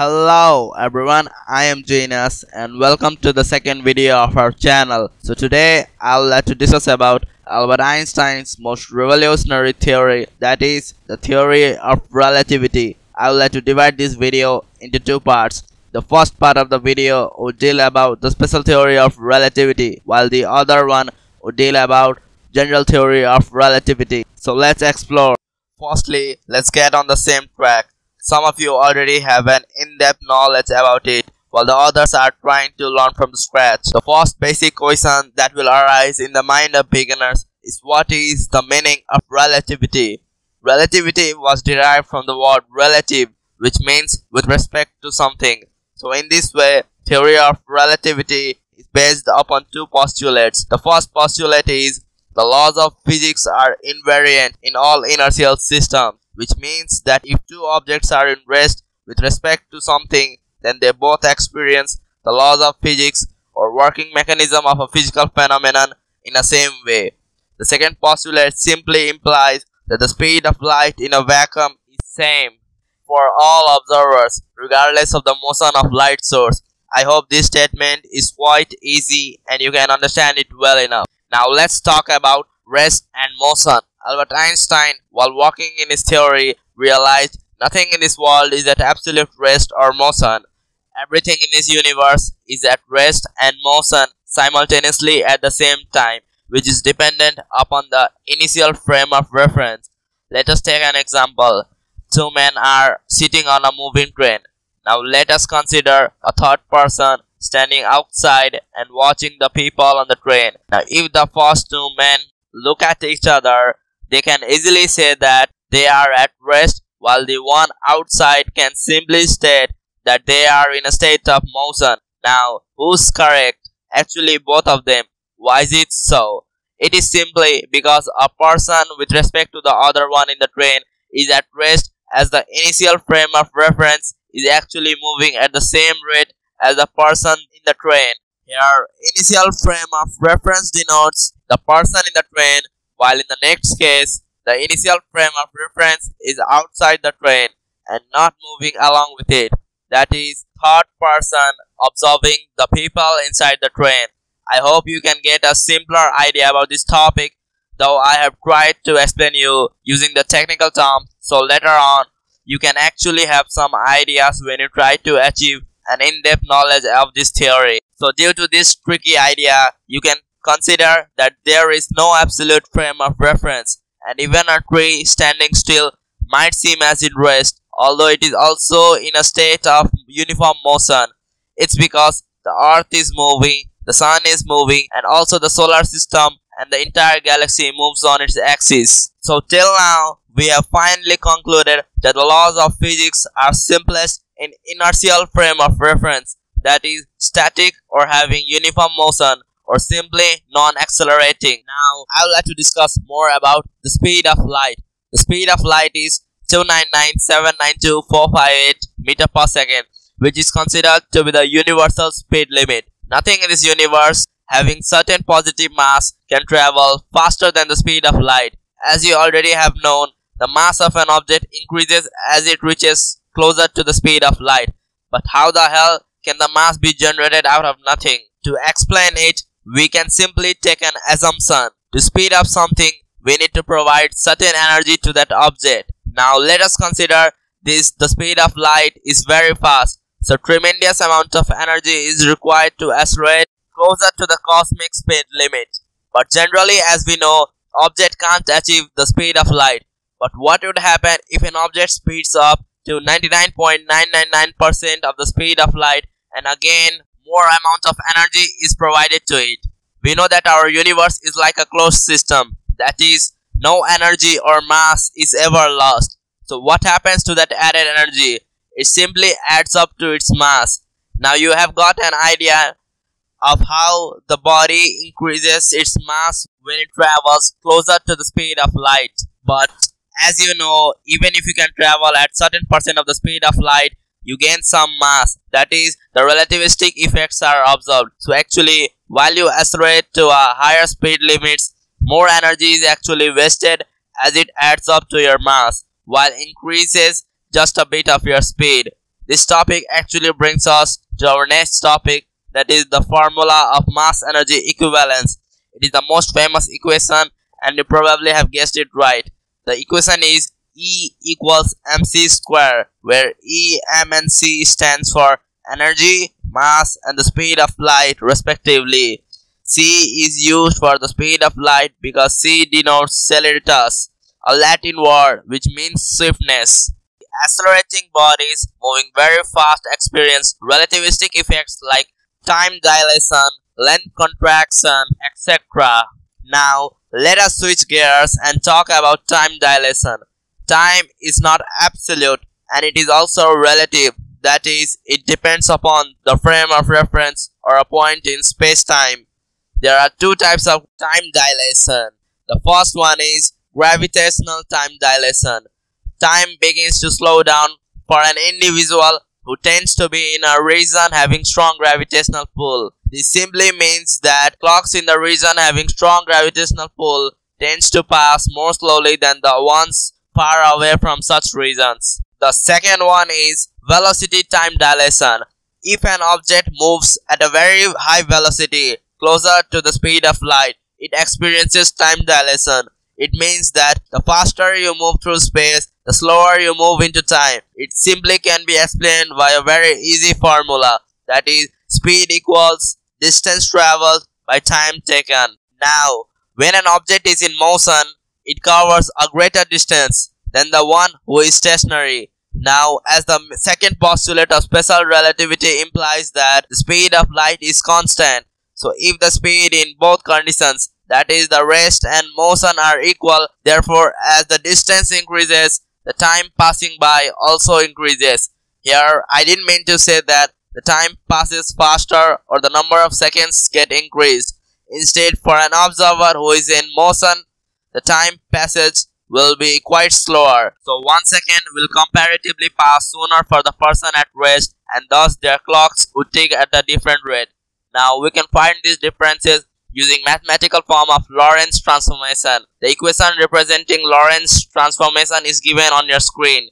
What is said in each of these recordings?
Hello everyone, I am Janus and welcome to the second video of our channel. So today I'll like to discuss about Albert Einstein's most revolutionary theory that is the theory of relativity. I would like to divide this video into two parts. The first part of the video will deal about the special theory of relativity while the other one would deal about general theory of relativity. So let's explore. Firstly, let's get on the same track. Some of you already have an in-depth knowledge about it, while the others are trying to learn from scratch. The first basic question that will arise in the mind of beginners is what is the meaning of relativity? Relativity was derived from the word relative, which means with respect to something. So in this way, theory of relativity is based upon two postulates. The first postulate is the laws of physics are invariant in all inertial systems which means that if two objects are in rest with respect to something, then they both experience the laws of physics or working mechanism of a physical phenomenon in the same way. The second postulate simply implies that the speed of light in a vacuum is same for all observers regardless of the motion of light source. I hope this statement is quite easy and you can understand it well enough. Now let's talk about rest and motion. Albert Einstein, while working in his theory, realized nothing in this world is at absolute rest or motion. Everything in this universe is at rest and motion simultaneously at the same time, which is dependent upon the initial frame of reference. Let us take an example. Two men are sitting on a moving train. Now let us consider a third person standing outside and watching the people on the train. Now if the first two men look at each other, they can easily say that they are at rest while the one outside can simply state that they are in a state of motion. Now, who's correct? Actually, both of them. Why is it so? It is simply because a person with respect to the other one in the train is at rest as the initial frame of reference is actually moving at the same rate as the person in the train. Here, initial frame of reference denotes the person in the train while in the next case, the initial frame of reference is outside the train and not moving along with it. That is, third person observing the people inside the train. I hope you can get a simpler idea about this topic, though I have tried to explain you using the technical terms, so later on, you can actually have some ideas when you try to achieve an in-depth knowledge of this theory. So due to this tricky idea, you can Consider that there is no absolute frame of reference, and even a tree standing still might seem as in rest, although it is also in a state of uniform motion. It's because the earth is moving, the sun is moving, and also the solar system and the entire galaxy moves on its axis. So till now, we have finally concluded that the laws of physics are simplest in inertial frame of reference, that is, static or having uniform motion, or simply non-accelerating. Now, I would like to discuss more about the speed of light. The speed of light is 299,792,458 meter per second, which is considered to be the universal speed limit. Nothing in this universe having certain positive mass can travel faster than the speed of light. As you already have known, the mass of an object increases as it reaches closer to the speed of light. But how the hell can the mass be generated out of nothing? To explain it, we can simply take an assumption. To speed up something, we need to provide certain energy to that object. Now let us consider this the speed of light is very fast. So tremendous amount of energy is required to accelerate closer to the cosmic speed limit. But generally as we know, object can't achieve the speed of light. But what would happen if an object speeds up to 99.999% of the speed of light and again more amount of energy is provided to it. We know that our universe is like a closed system. That is, no energy or mass is ever lost. So what happens to that added energy? It simply adds up to its mass. Now you have got an idea of how the body increases its mass when it travels closer to the speed of light. But as you know, even if you can travel at certain percent of the speed of light, you gain some mass. That is, the relativistic effects are observed. So actually, while you accelerate to a higher speed limits, more energy is actually wasted as it adds up to your mass, while increases just a bit of your speed. This topic actually brings us to our next topic that is the formula of mass energy equivalence. It is the most famous equation and you probably have guessed it right. The equation is E equals mc square where E, m and c stands for energy, mass and the speed of light respectively. C is used for the speed of light because C denotes celeritas, a Latin word which means swiftness. Accelerating bodies moving very fast experience relativistic effects like time dilation, length contraction, etc. Now, let us switch gears and talk about time dilation. Time is not absolute and it is also relative. That is, it depends upon the frame of reference or a point in space-time. There are two types of time dilation. The first one is gravitational time dilation. Time begins to slow down for an individual who tends to be in a region having strong gravitational pull. This simply means that clocks in the region having strong gravitational pull tends to pass more slowly than the ones far away from such regions. The second one is velocity time dilation. If an object moves at a very high velocity, closer to the speed of light, it experiences time dilation. It means that the faster you move through space, the slower you move into time. It simply can be explained by a very easy formula. That is, speed equals distance traveled by time taken. Now, when an object is in motion, it covers a greater distance than the one who is stationary. Now, as the second postulate of special relativity implies that the speed of light is constant, so if the speed in both conditions that is the rest and motion are equal therefore as the distance increases the time passing by also increases. Here i didn't mean to say that the time passes faster or the number of seconds get increased. Instead for an observer who is in motion the time passage will be quite slower so one second will comparatively pass sooner for the person at rest and thus their clocks would tick at a different rate now we can find these differences using mathematical form of Lorentz transformation. The equation representing Lorentz transformation is given on your screen.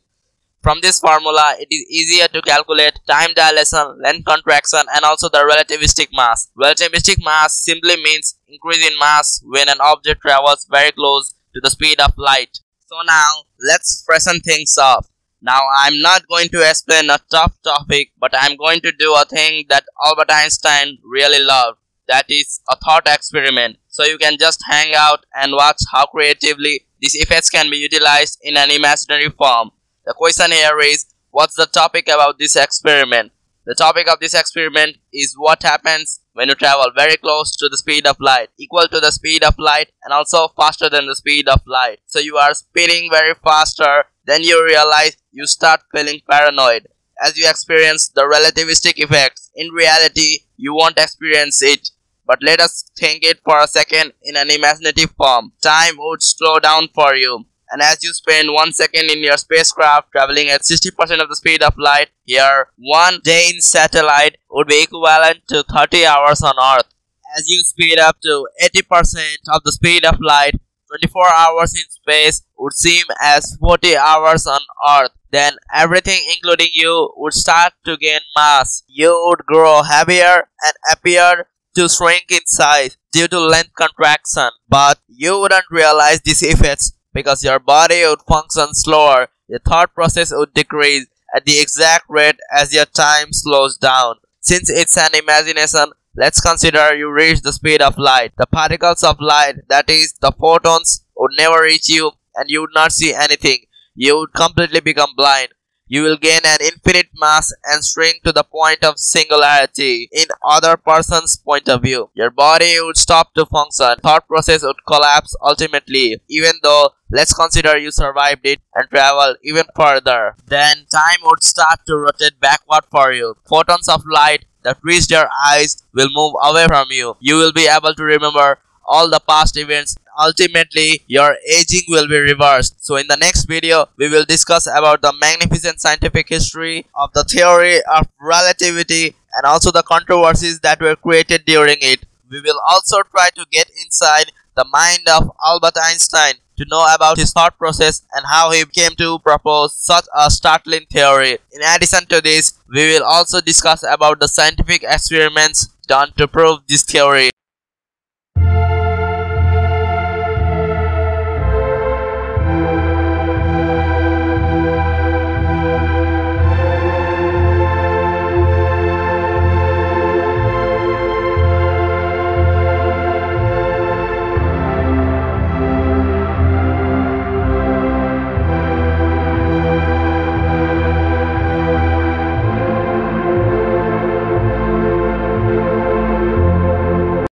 From this formula, it is easier to calculate time dilation, length contraction and also the relativistic mass. Relativistic mass simply means increase in mass when an object travels very close to the speed of light. So now, let's freshen things up. Now, I'm not going to explain a tough topic, but I'm going to do a thing that Albert Einstein really loved that is a thought experiment so you can just hang out and watch how creatively these effects can be utilized in an imaginary form. The question here is what's the topic about this experiment? The topic of this experiment is what happens when you travel very close to the speed of light, equal to the speed of light and also faster than the speed of light. So you are speeding very faster, then you realize you start feeling paranoid as you experience the relativistic effects. In reality, you won't experience it but let us think it for a second in an imaginative form. Time would slow down for you. And as you spend one second in your spacecraft traveling at 60% of the speed of light, your one day in satellite would be equivalent to 30 hours on Earth. As you speed up to 80% of the speed of light, 24 hours in space would seem as 40 hours on Earth. Then everything including you would start to gain mass. You would grow heavier and appear to shrink in size due to length contraction, but you wouldn't realize these effects because your body would function slower, your thought process would decrease at the exact rate as your time slows down. Since it's an imagination, let's consider you reach the speed of light. The particles of light, that is, the photons, would never reach you and you would not see anything. You would completely become blind you will gain an infinite mass and shrink to the point of singularity in other person's point of view. Your body would stop to function. Thought process would collapse ultimately, even though let's consider you survived it and traveled even further. Then time would start to rotate backward for you. Photons of light that reach your eyes will move away from you. You will be able to remember all the past events ultimately your aging will be reversed so in the next video we will discuss about the magnificent scientific history of the theory of relativity and also the controversies that were created during it we will also try to get inside the mind of albert einstein to know about his thought process and how he came to propose such a startling theory. In addition to this, we will also discuss about the scientific experiments done to prove this theory.